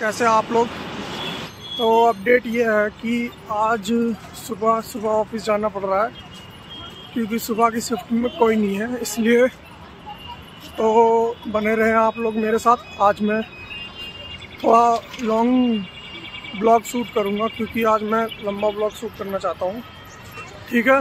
कैसे आप लोग? तो अपडेट ये है कि आज सुबह सुबह ऑफ़िस जाना पड़ रहा है, क्योंकि सुबह की शिफ्ट में कोई नहीं है, इसलिए तो बने रहे आप लोग मेरे साथ। आज मैं थोड़ा लॉन्ग ब्लॉग शूट करूँगा, क्योंकि आज मैं लंबा ब्लॉग शूट करना चाहता हूँ। ठीक है?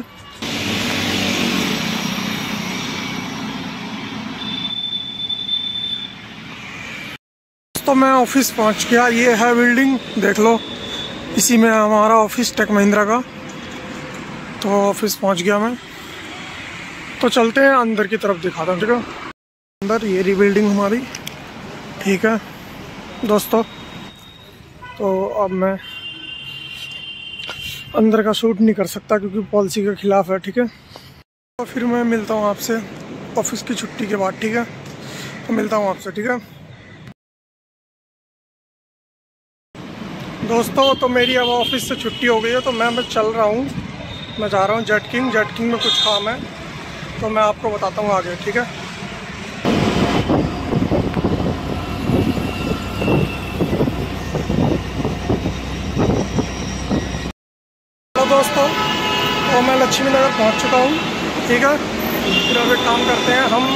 तो मैं ऑफ़िस पहुँच गया। ये है बिल्डिंग, देख लो। इसी में हमारा ऑफ़िस टेक महिंद्रा का। तो ऑफ़िस पहुँच गया मैं। तो चलते हैं, अंदर की तरफ़ दिखाता हूँ, ठीक है? अंदर, ये रीबिल्डिंग हमारी। ठीक है। दोस्तों तो अब मैं अंदर का शूट नहीं कर सकता क्योंकि पॉलिसी के खिलाफ है, ठीक है? तो फिर मैं मिलता हूँ आपसे, ऑफ़िस की छुट्टी के बाद, ठीक है? तो मिलता हूँ आपसे, ठीक है? दोस्तों तो मेरी अब ऑफ़िस से छुट्टी हो गई है तो मैं मैं चल रहा हूँ। मैं जा रहा हूँ जेट किंग। जेट किंग में कुछ काम है तो मैं आपको बताता हूँ आगे, ठीक है? तो दोस्तों तो मैं लक्ष्मी नगर पहुँच चुका हूँ, ठीक है? फिर अब एक काम करते हैं, हम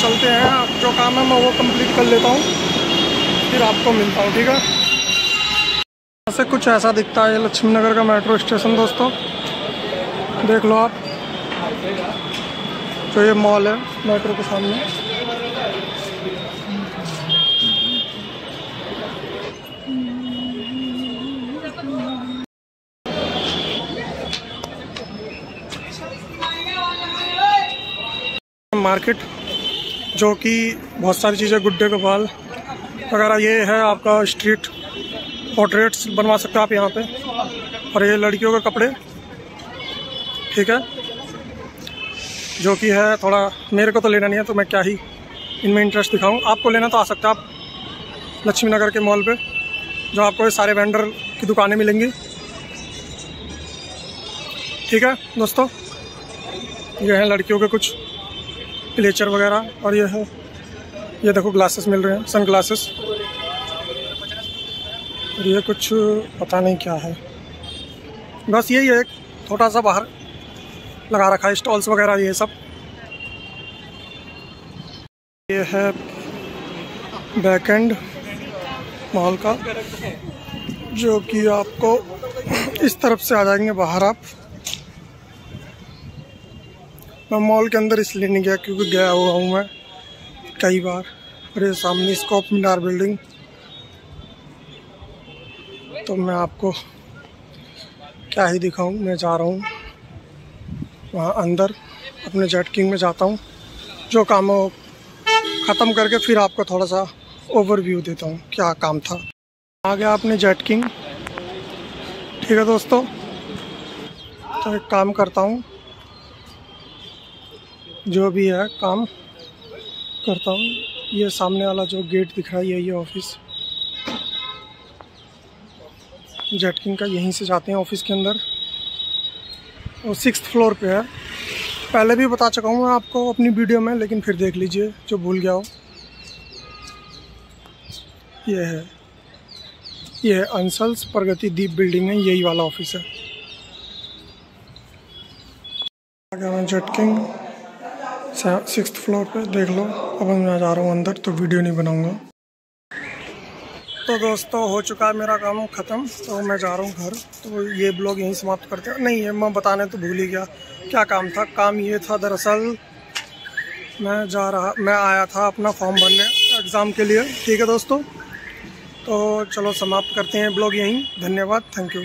चलते हैं। जो काम है, मैं वो कंप्लीट कर लेता हूँ, फिर आपको मिलता हूँ, ठीक है? से कुछ ऐसा दिखता है लक्ष्मी नगर का मेट्रो स्टेशन दोस्तों। देख लो आप। जो ये मॉल है, मेट्रो के सामने। मार्केट, जो कि बहुत सारी चीज़ें, गुड्डे के बाल वगैरह, ये है आपका स्ट्रीट। पोर्ट्रेट्स बनवा सकते हो आप यहाँ पे। और ये लड़कियों के कपड़े। ठीक है? जो कि है थोड़ा, मेरे को तो लेना नहीं है तो मैं क्या ही इनमें इंटरेस्ट दिखाऊँ। आपको लेना तो आ सकता है आप लक्ष्मी नगर के मॉल पे, जो आपको ये सारे वेंडर की दुकानें मिलेंगी। ठीक है दोस्तों? ये हैं लड़कियों के कुछ क्लेचर वगैरह, और ये है, ये देखो ग्लासेस मिल रहे हैं सन ग्लासेस और ये कुछ पता नहीं क्या है। बस यही है छोटा सा बाहर लगा रखा है, स्टॉल्स वगैरह, ये सब। ये है बैक एंड मॉल का, जो कि आपको इस तरफ़ से आ जाएँगे बाहर आप। मैं मॉल के अंदर इसलिए नहीं गया क्योंकि गया हुआ हूँ मैं कई बार ये सामने स्कॉप मीनार बिल्डिंग। तो मैं आपको क्या ही दिखाऊँ, मैं जा रहा हूँ वहाँ अंदर, अपने जेट किंग में जाता हूँ, जो काम हो ख़त्म करके फिर आपको थोड़ा सा ओवरव्यू देता हूँ क्या काम था। आ गया आपने जेट किंग। ठीक है दोस्तों तो एक काम करता हूँ, जो भी है काम करता हूँ। ये सामने वाला जो गेट दिख रहा है यही ऑफ़िस जेटकिंग का यहीं से जाते हैं ऑफ़िस के अंदर। और सिक्स फ्लोर पे है। पहले भी बता चुका हूँ मैं आपको अपनी वीडियो में, लेकिन फिर देख लीजिए, जो भूल गया हो। ये है। ये है अंसल्स प्रगति दीप बिल्डिंग है, यही वाला ऑफ़िस है। मैं जेटकिंग सिक्स फ्लोर पे, देख लो। अब मैं जा रहा हूँ अंदर तो वीडियो नहीं बनाऊँगा। तो दोस्तों, हो चुका है मेरा काम ख़त्म। तो मैं जा रहा हूँ घर। तो ये ब्लॉग यहीं समाप्त करते हैं। नहीं, ये मैं बताने तो भूल ही गया। क्या काम था? काम ये था, दरअसल मैं जा रहा, मैं आया था अपना फॉर्म भरने एग्ज़ाम के लिए। ठीक है दोस्तों? तो चलो, समाप्त करते हैं ब्लॉग यहीं। धन्यवाद। Thank you.